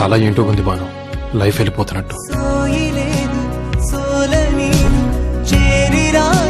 చాలా ఏంటో ఉంది బాను. లైఫ్ వెళ్ళిపోతున్నట్టు. సోలని చేరిరా.